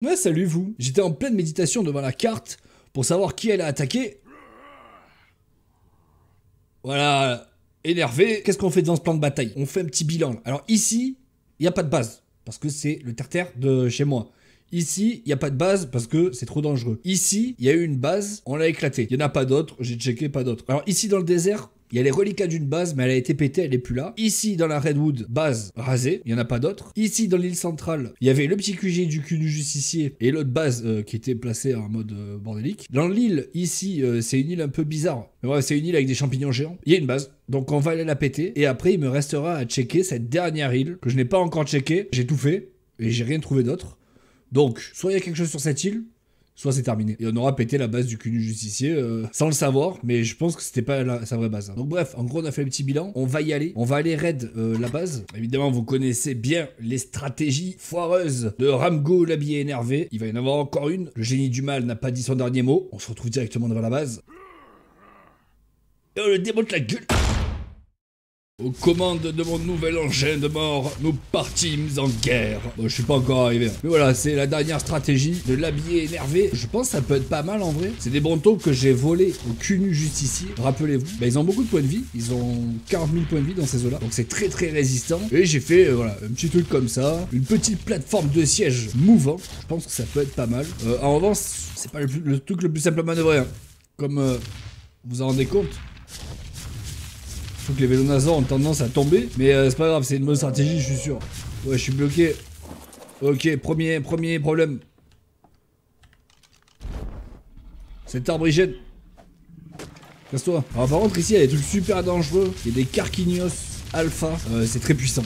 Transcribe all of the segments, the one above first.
Ouais, salut vous. J'étais en pleine méditation devant la carte pour savoir qui allait attaquer. Voilà, énervé. Qu'est-ce qu'on fait dans ce plan de bataille? On fait un petit bilan. Alors ici, il n'y a pas de base, parce que c'est le terre-terre de chez moi. Ici, il n'y a pas de base parce que c'est trop dangereux. Ici, il y a eu une base, on l'a éclaté. Il n'y en a pas d'autres, j'ai checké, pas d'autres. Alors ici, dans le désert, il y a les reliquats d'une base, mais elle a été pétée, elle est plus là. Ici, dans la Redwood, base rasée, il y en a pas d'autres. Ici, dans l'île centrale, il y avait le petit QG du cul du justicier et l'autre base euh, qui était placée en mode euh, bordélique. Dans l'île, ici, euh, c'est une île un peu bizarre. Mais ouais, c'est une île avec des champignons géants. Il y a une base. Donc on va aller la péter. Et après, il me restera à checker cette dernière île que je n'ai pas encore checké. J'ai tout fait et j'ai rien trouvé d'autre. Donc, soit il y a quelque chose sur cette île, soit c'est terminé. Et on aura pété la base du cul justicier euh, sans le savoir, mais je pense que c'était pas sa vraie base. hein. Donc bref, en gros on a fait le petit bilan, on va y aller, on va aller raid euh, la base. Évidemment vous connaissez bien les stratégies foireuses de Ramgo l'habillé énervé. Il va y en avoir encore une. Le génie du mal n'a pas dit son dernier mot. On se retrouve directement devant la base. Et on le démonte la gueule. Aux commandes de mon nouvel engin de mort, nous partîmes en guerre. Bon, je suis pas encore arrivé. hein. Mais voilà, c'est la dernière stratégie de l'habillé énervé. Je pense que ça peut être pas mal en vrai. C'est des brontos que j'ai volés au cunu justicier. Rappelez-vous. Bah, ils ont beaucoup de points de vie. Ils ont 40 000 points de vie dans ces eaux-là. Donc c'est très très résistant. Et j'ai fait, euh, voilà, un petit truc comme ça. Une petite plateforme de siège mouvant. Je pense que ça peut être pas mal. Euh, en revanche, c'est pas le truc le plus simple à manœuvrer. hein. Comme euh, vous en rendez compte. Que les vélonazors ont tendance à tomber, mais euh, c'est pas grave, c'est une bonne stratégie, je suis sûr. Ouais, je suis bloqué. Ok, premier, premier problème. Cet arbre. Casse-toi. Alors par contre ici il y a des trucs super dangereux. Il y a des Carquinios Alpha. Euh, c'est très puissant.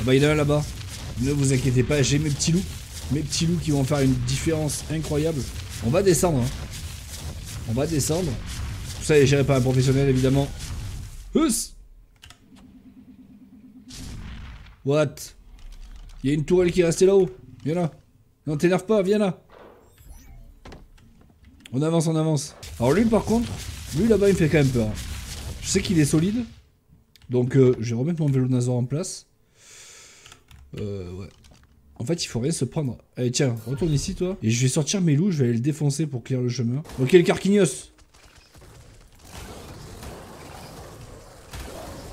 Ah bah il y en a un là-bas. Ne vous inquiétez pas, j'ai mes petits loups. Mes petits loups qui vont faire une différence incroyable. On va descendre. hein. On va descendre. Tout ça est géré par un professionnel évidemment. What? Il y a une tourelle qui est restée là-haut. Viens là. Non, t'énerve pas, viens là. On avance, on avance. Alors lui, par contre, lui là-bas, il me fait quand même peur. Je sais qu'il est solide. Donc, euh, je vais remettre mon vélo Nazor en place. Euh, ouais. En fait, il faut rien se prendre. Allez, tiens, retourne ici, toi. Et je vais sortir mes loups, je vais aller le défoncer pour clear le chemin. Ok, le Carquignos.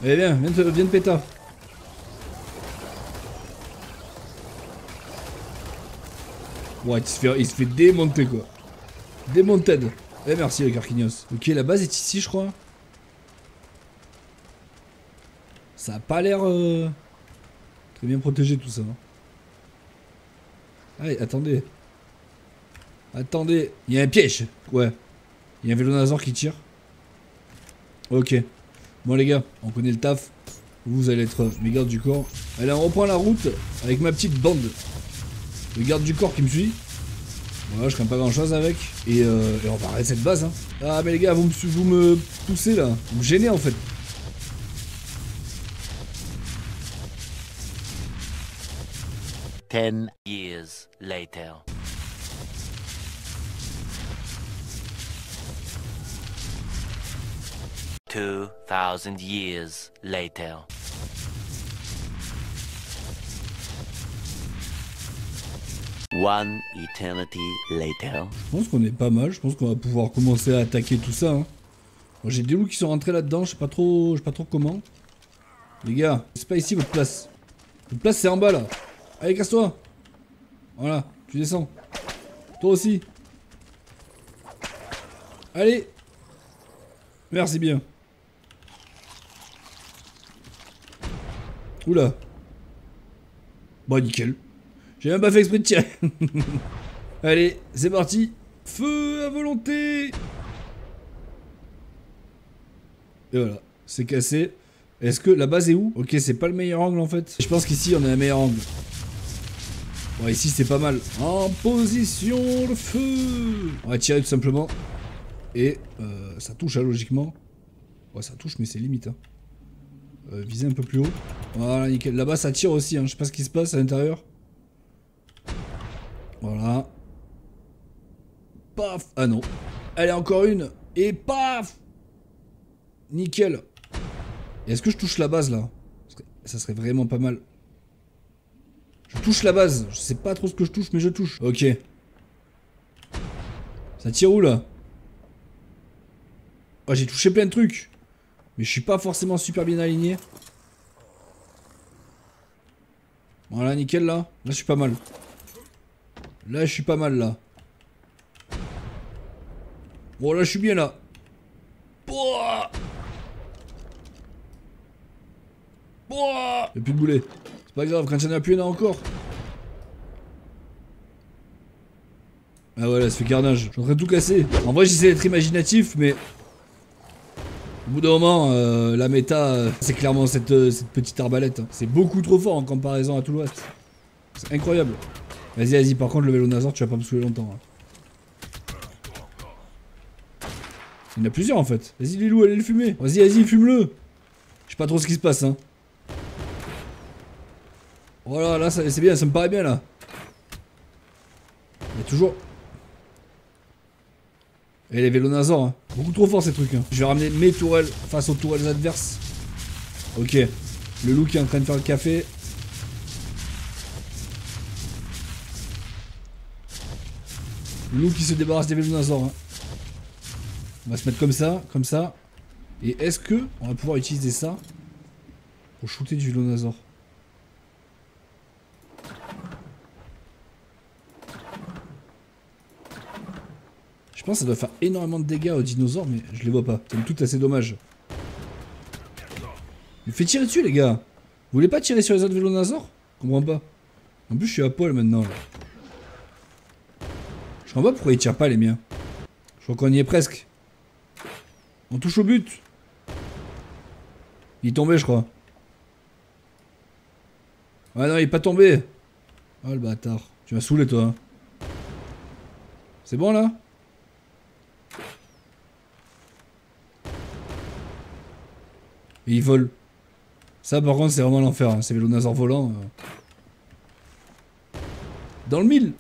Allez, viens, viens de, viens de. Ouais, il se fait, il se fait démonter quoi. Démonted. Eh merci le Carquignos. Ok, la base est ici, je crois. Ça a pas l'air euh, très bien protégé tout ça. hein. Allez, attendez. Attendez, il y a un piège. Ouais. Il y a un vélonazor qui tire. Ok. Bon les gars, on connaît le taf. Vous allez être mes gardes du corps. Allez, on reprend la route avec ma petite bande de gardes du corps qui me suit. Voilà, je crains pas grand chose avec. Et, euh, et on va arrêter cette base. Hein. Ah mais les gars, vous me, vous me poussez là. Vous me gênez en fait. Ten years later. Two thousand years later. One eternity later. Je pense qu'on est pas mal. Je pense qu'on va pouvoir commencer à attaquer tout ça. hein. J'ai des loups qui sont rentrés là-dedans. Je sais pas trop, je sais pas trop comment. Les gars, c'est pas ici votre place. Votre place c'est en bas là. Allez, casse-toi. Voilà, tu descends. Toi aussi. Allez. Merci bien. Oula. Bon, nickel. J'ai même pas fait exprès de tirer. Allez, c'est parti. Feu à volonté. Et voilà, c'est cassé. Est-ce que la base est où? Ok, c'est pas le meilleur angle en fait. Je pense qu'ici on a un meilleur angle. Bon, ici c'est pas mal. En position, le feu. On va tirer tout simplement. Et euh, ça touche, hein, logiquement. Ouais, ça touche, mais c'est limite. Hein. Euh, viser un peu plus haut. Voilà, nickel. Là-bas, ça tire aussi. Hein. Je sais pas ce qui se passe à l'intérieur. Voilà. Paf Ah non. Allez, encore une. Et paf Nickel. Est-ce que je touche la base là? Ça serait vraiment pas mal. Je touche la base. Je sais pas trop ce que je touche, mais je touche. Ok. Ça tire où là? Oh, j'ai touché plein de trucs. Mais je suis pas forcément super bien aligné. Voilà, nickel là. Là, je suis pas mal. Là, je suis pas mal là. Bon, là, je suis bien là. Pouah Pouah Y'a plus de boulet. C'est pas grave, quand il y en a plus, il y en a encore. Ah ouais, là, ça fait carnage. De tout casser. En vrai, j'essaie d'être imaginatif, mais... Au bout d'un moment, euh, la méta, euh, c'est clairement cette, euh, petite arbalète. hein. C'est beaucoup trop fort en comparaison à tout le reste. C'est incroyable. Vas-y, vas-y, par contre, le Vélonazor, tu vas pas me saouler longtemps. hein. Il y en a plusieurs en fait. Vas-y, Lilou, allez le fumer. Vas-y, vas-y, fume-le. Je sais pas trop ce qui se passe, hein. Voilà, là, ça- c'est bien, ça me paraît bien là. Il y a toujours. Et les Vélonazors, hein. Beaucoup trop fort ces trucs. Hein. Je vais ramener mes tourelles face aux tourelles adverses. Ok. Le loup qui est en train de faire le café. Loup qui se débarrasse des Vélonazors. Hein. On va se mettre comme ça, comme ça. Et est-ce que on va pouvoir utiliser ça pour shooter du Vélonazor pense que ça doit faire énormément de dégâts aux dinosaures, mais je les vois pas. C'est tout assez dommage. Il fait tirer dessus, les gars. Vous voulez pas tirer sur les autres Vélonazors Je comprends pas. En plus, je suis à poil maintenant. Là. Je comprends pas pourquoi ils tirent pas les miens. Je crois qu'on y est presque. On touche au but. Il est tombé, je crois. Ouais, non, il est pas tombé. Oh le bâtard. Tu m'as saoulé, toi. hein. C'est bon là? Et ils volent. Ça, par contre, c'est vraiment l'enfer. Hein. Ces vélonazors volants. euh. Dans le mille.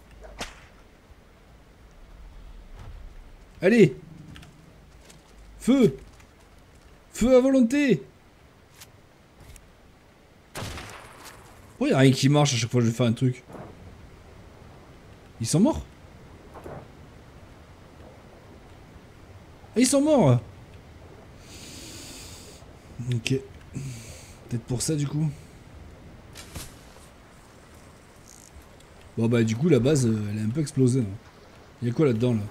Allez. Feu. Feu à volonté. Pourquoi y a rien qui marche à chaque fois que je fais un truc? Ils sont morts? Ah, Ils sont morts Ok. Peut-être pour ça du coup. Bon bah du coup la base euh, elle est un peu explosée. Il y a quoi là-dedans là,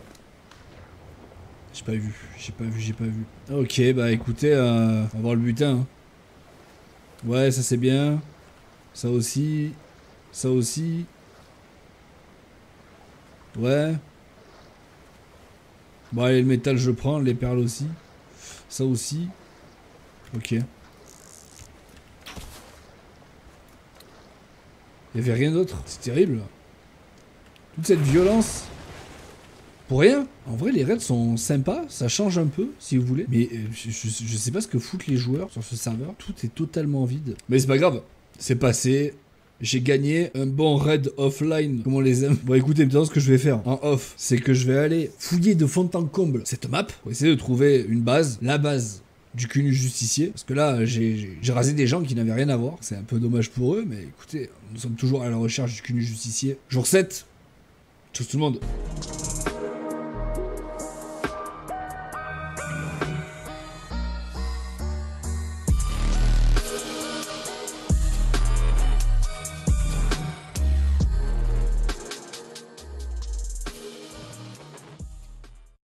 J'ai pas vu, j'ai pas vu, j'ai pas vu. Ok bah écoutez, euh, on va voir le butin. hein. Ouais ça c'est bien. Ça aussi. Ça aussi. Ouais. Bon allez le métal je prends, les perles aussi. Ça aussi. Ok. Il y avait rien d'autre. C'est terrible. Toute cette violence. Pour rien. En vrai, les raids sont sympas. Ça change un peu, si vous voulez. Mais euh, je sais pas ce que foutent les joueurs sur ce serveur. Tout est totalement vide. Mais c'est pas grave. C'est passé. J'ai gagné un bon raid offline, comme on les aime? Bon, écoutez, maintenant, ce que je vais faire en off, c'est que je vais aller fouiller de fond en comble cette map pour essayer de trouver une base, la base du cunu justicier. Parce que là, j'ai rasé des gens qui n'avaient rien à voir. C'est un peu dommage pour eux, mais écoutez, nous sommes toujours à la recherche du cunu justicier. Jour 7. Tchuss tout le monde.